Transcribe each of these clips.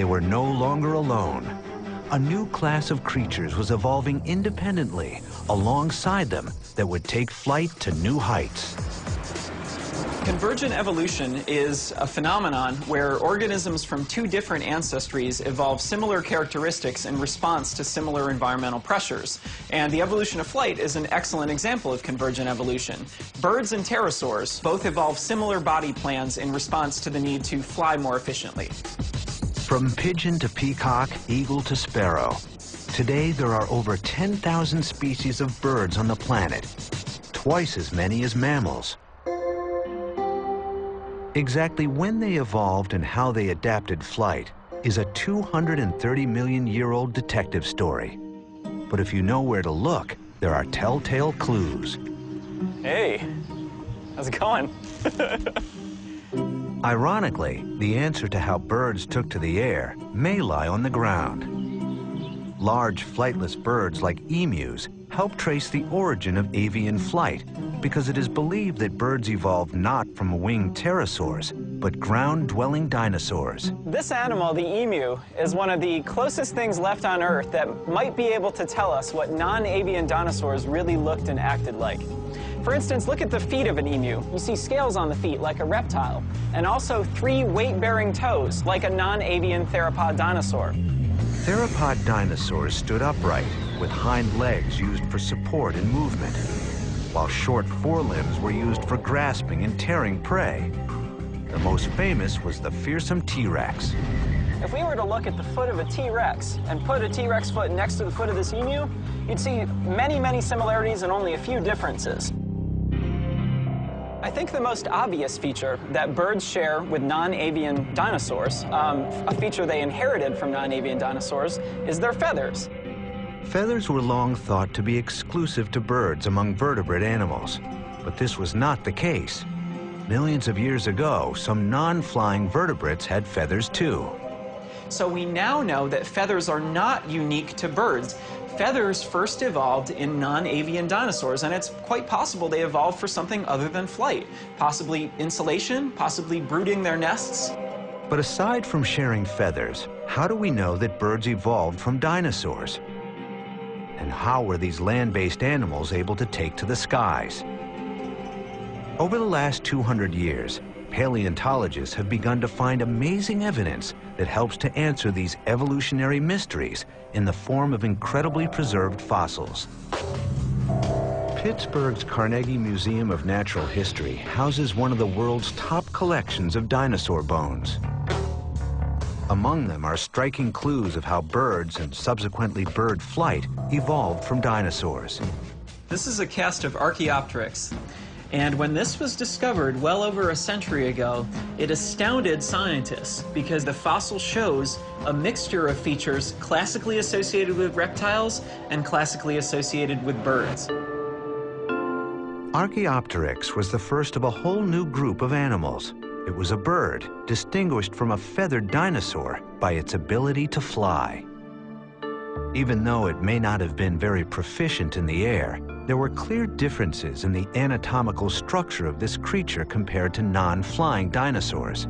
they were no longer alone. A new class of creatures was evolving independently alongside them that would take flight to new heights. Convergent evolution is a phenomenon where organisms from two different ancestries evolve similar characteristics in response to similar environmental pressures. And the evolution of flight is an excellent example of convergent evolution. Birds and pterosaurs both evolve similar body plans in response to the need to fly more efficiently. From pigeon to peacock, eagle to sparrow, today there are over 10,000 species of birds on the planet, twice as many as mammals. Exactly when they evolved and how they adapted flight is a 230 million year old detective story. But if you know where to look, there are telltale clues. Hey, how's it going? Ironically, the answer to how birds took to the air may lie on the ground. Large flightless birds like emus help trace the origin of avian flight because it is believed that birds evolved not from winged pterosaurs, but ground-dwelling dinosaurs. This animal, the emu, is one of the closest things left on Earth that might be able to tell us what non-avian dinosaurs really looked and acted like. For instance, look at the feet of an emu. You see scales on the feet like a reptile, and also three weight-bearing toes like a non-avian theropod dinosaur. Theropod dinosaurs stood upright, with hind legs used for support and movement, while short forelimbs were used for grasping and tearing prey. The most famous was the fearsome T-Rex. If we were to look at the foot of a T-Rex and put a T-Rex foot next to the foot of this emu, you'd see many, many similarities and only a few differences. I think the most obvious feature that birds share with non-avian dinosaurs, um, a feature they inherited from non-avian dinosaurs, is their feathers. Feathers were long thought to be exclusive to birds among vertebrate animals, but this was not the case. Millions of years ago, some non-flying vertebrates had feathers too. So we now know that feathers are not unique to birds. Feathers first evolved in non-avian dinosaurs, and it's quite possible they evolved for something other than flight. Possibly insulation, possibly brooding their nests. But aside from sharing feathers, how do we know that birds evolved from dinosaurs? And how were these land-based animals able to take to the skies? Over the last 200 years, paleontologists have begun to find amazing evidence that helps to answer these evolutionary mysteries in the form of incredibly preserved fossils. Pittsburgh's Carnegie Museum of Natural History houses one of the world's top collections of dinosaur bones. Among them are striking clues of how birds and subsequently bird flight evolved from dinosaurs. This is a cast of Archaeopteryx. And when this was discovered well over a century ago, it astounded scientists because the fossil shows a mixture of features classically associated with reptiles and classically associated with birds. Archaeopteryx was the first of a whole new group of animals. It was a bird, distinguished from a feathered dinosaur by its ability to fly. Even though it may not have been very proficient in the air, there were clear differences in the anatomical structure of this creature compared to non-flying dinosaurs.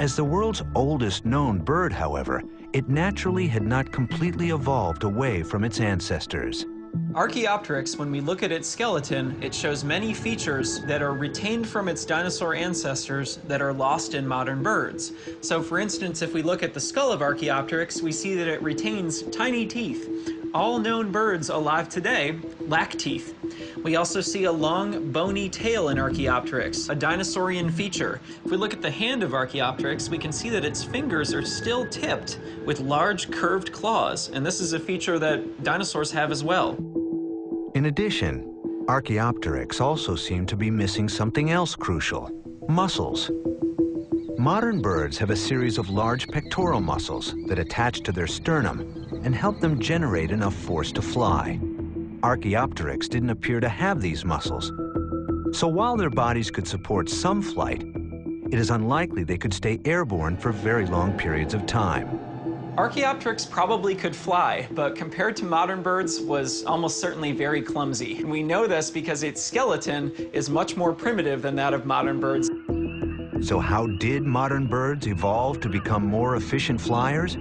As the world's oldest known bird, however, it naturally had not completely evolved away from its ancestors. Archaeopteryx, when we look at its skeleton, it shows many features that are retained from its dinosaur ancestors that are lost in modern birds. So for instance, if we look at the skull of Archaeopteryx, we see that it retains tiny teeth. All known birds alive today lack teeth. We also see a long, bony tail in Archaeopteryx, a dinosaurian feature. If we look at the hand of Archaeopteryx, we can see that its fingers are still tipped with large curved claws, and this is a feature that dinosaurs have as well. In addition, Archaeopteryx also seemed to be missing something else crucial, muscles. Modern birds have a series of large pectoral muscles that attach to their sternum and help them generate enough force to fly. Archaeopteryx didn't appear to have these muscles. So while their bodies could support some flight, it is unlikely they could stay airborne for very long periods of time. Archaeopteryx probably could fly, but compared to modern birds was almost certainly very clumsy. And we know this because its skeleton is much more primitive than that of modern birds. So how did modern birds evolve to become more efficient flyers?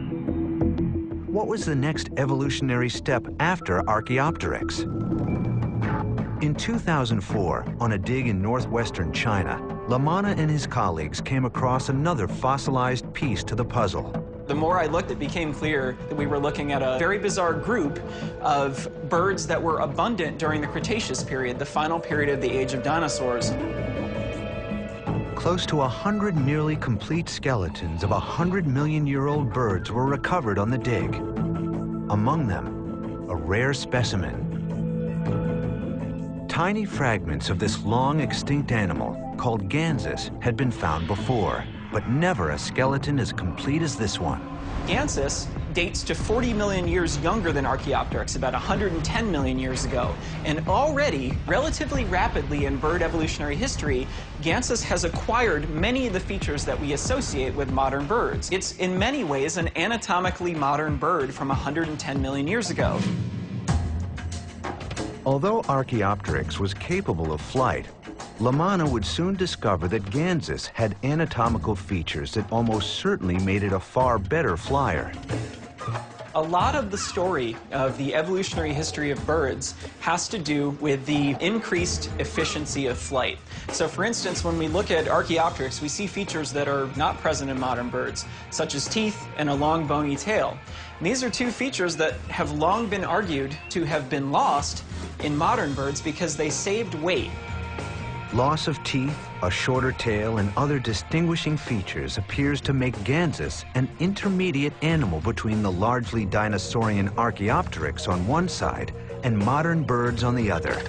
What was the next evolutionary step after Archaeopteryx? In 2004, on a dig in northwestern China, Lamanna and his colleagues came across another fossilized piece to the puzzle. The more I looked, it became clear that we were looking at a very bizarre group of birds that were abundant during the Cretaceous period, the final period of the age of dinosaurs. Close to a hundred nearly complete skeletons of a hundred million year old birds were recovered on the dig. Among them, a rare specimen. Tiny fragments of this long extinct animal, called Gansus, had been found before, but never a skeleton as complete as this one. Gansus dates to 40 million years younger than Archaeopteryx, about 110 million years ago. And already, relatively rapidly in bird evolutionary history, Gansus has acquired many of the features that we associate with modern birds. It's in many ways an anatomically modern bird from 110 million years ago. Although Archaeopteryx was capable of flight, Lamanna would soon discover that Gansus had anatomical features that almost certainly made it a far better flyer. A lot of the story of the evolutionary history of birds has to do with the increased efficiency of flight. So for instance, when we look at Archaeopteryx, we see features that are not present in modern birds, such as teeth and a long bony tail. And these are two features that have long been argued to have been lost in modern birds because they saved weight Loss of teeth, a shorter tail, and other distinguishing features appears to make Gansus an intermediate animal between the largely dinosaurian Archaeopteryx on one side and modern birds on the other.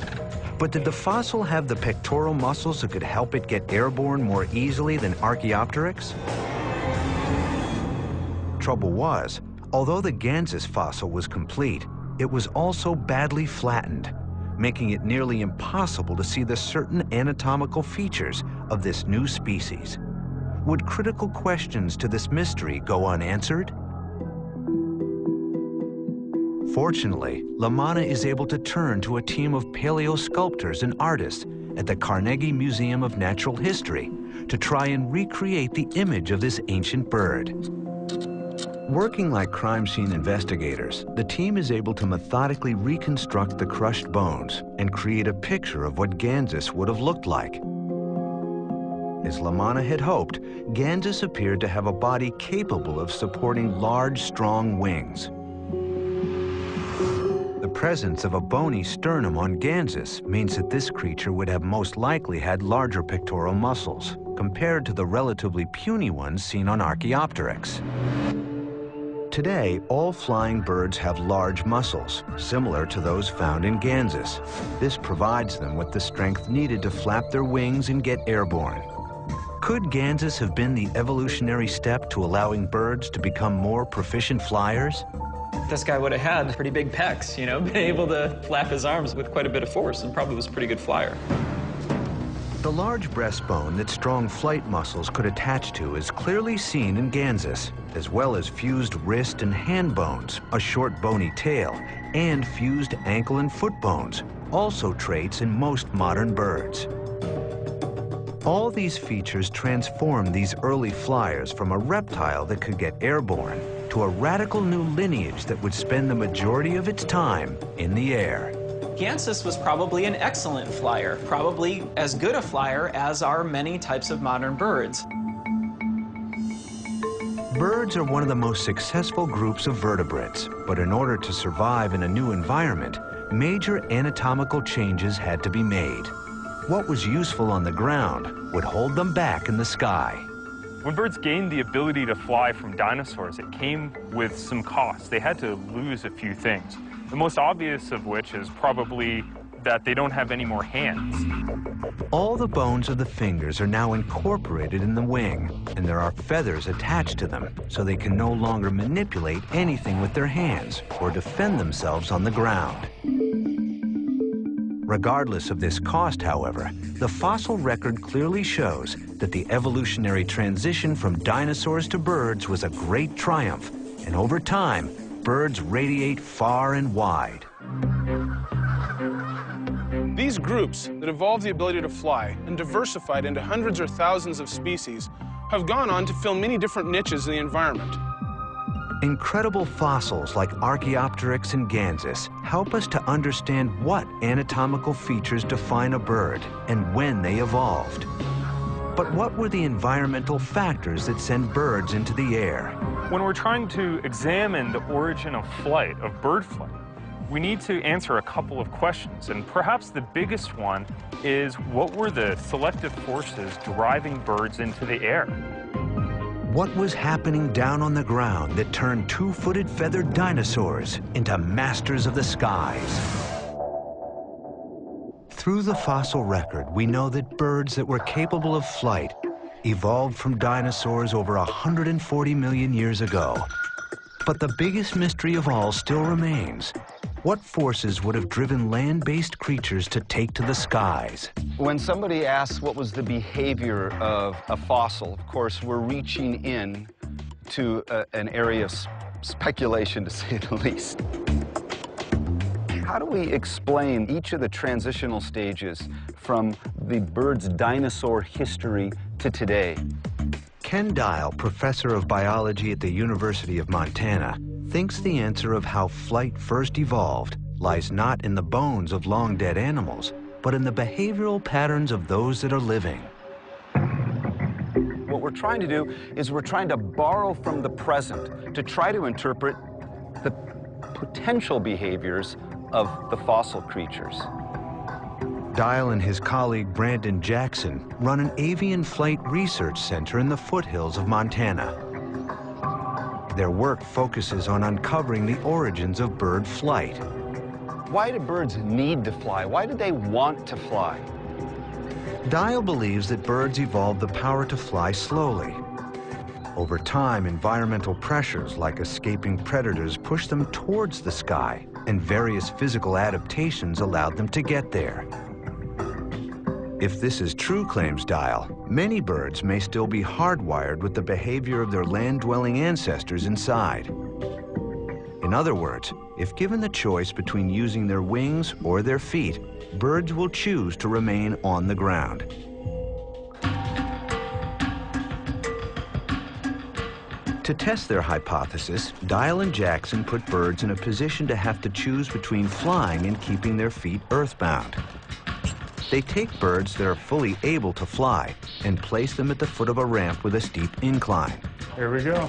But did the fossil have the pectoral muscles that could help it get airborne more easily than Archaeopteryx? Trouble was, although the Gansus fossil was complete, it was also badly flattened, making it nearly impossible to see the certain anatomical features of this new species. Would critical questions to this mystery go unanswered? Fortunately, Lamanna is able to turn to a team of paleo sculptors and artists at the Carnegie Museum of Natural History to try and recreate the image of this ancient bird. Working like crime scene investigators, the team is able to methodically reconstruct the crushed bones and create a picture of what Gansus would have looked like. As Lamanna had hoped, Gansus appeared to have a body capable of supporting large, strong wings. The presence of a bony sternum on Gansus means that this creature would have most likely had larger pectoral muscles, compared to the relatively puny ones seen on Archaeopteryx. Today, all flying birds have large muscles, similar to those found in Gansus. This provides them with the strength needed to flap their wings and get airborne. Could Gansus have been the evolutionary step to allowing birds to become more proficient flyers? This guy would have had pretty big pecs, you know, been able to flap his arms with quite a bit of force and probably was a pretty good flyer. The large breastbone that strong flight muscles could attach to is clearly seen in Gansus, as well as fused wrist and hand bones, a short bony tail, and fused ankle and foot bones, also traits in most modern birds. All these features transform these early flyers from a reptile that could get airborne to a radical new lineage that would spend the majority of its time in the air. Gansus was probably an excellent flyer, probably as good a flyer as are many types of modern birds. Birds are one of the most successful groups of vertebrates, but in order to survive in a new environment, major anatomical changes had to be made. What was useful on the ground would hold them back in the sky. When birds gained the ability to fly from dinosaurs, it came with some costs. They had to lose a few things. The most obvious of which is probably that they don't have any more hands. All the bones of the fingers are now incorporated in the wing, and there are feathers attached to them, so they can no longer manipulate anything with their hands or defend themselves on the ground. Regardless of this cost, however, the fossil record clearly shows that the evolutionary transition from dinosaurs to birds was a great triumph, and over time, birds radiate far and wide. These groups that evolved the ability to fly and diversified into hundreds or thousands of species have gone on to fill many different niches in the environment. Incredible fossils like Archaeopteryx and Gansus help us to understand what anatomical features define a bird and when they evolved. But what were the environmental factors that send birds into the air? When we're trying to examine the origin of flight, of bird flight, we need to answer a couple of questions. And perhaps the biggest one is what were the selective forces driving birds into the air? What was happening down on the ground that turned two-footed feathered dinosaurs into masters of the skies? Through the fossil record, we know that birds that were capable of flight evolved from dinosaurs over 140 million years ago. But the biggest mystery of all still remains. What forces would have driven land-based creatures to take to the skies? When somebody asks what was the behavior of a fossil, of course, we're reaching in to a, an area of speculation, to say the least. How do we explain each of the transitional stages from the bird's dinosaur history to today? Ken Dial, professor of biology at the University of Montana, thinks the answer of how flight first evolved lies not in the bones of long-dead animals, but in the behavioral patterns of those that are living. What we're trying to do is we're trying to borrow from the present to try to interpret the potential behaviors of the fossil creatures. Dial and his colleague Brandon Jackson run an avian flight research center in the foothills of Montana. Their work focuses on uncovering the origins of bird flight. Why do birds need to fly? Why do they want to fly? Dial believes that birds evolved the power to fly slowly. Over time, environmental pressures like escaping predators pushed them towards the sky, and various physical adaptations allowed them to get there. If this is true, claims Dial, many birds may still be hardwired with the behavior of their land-dwelling ancestors inside. In other words, if given the choice between using their wings or their feet, birds will choose to remain on the ground. To test their hypothesis, Dial and Jackson put birds in a position to have to choose between flying and keeping their feet earthbound. They take birds that are fully able to fly and place them at the foot of a ramp with a steep incline. Here we go.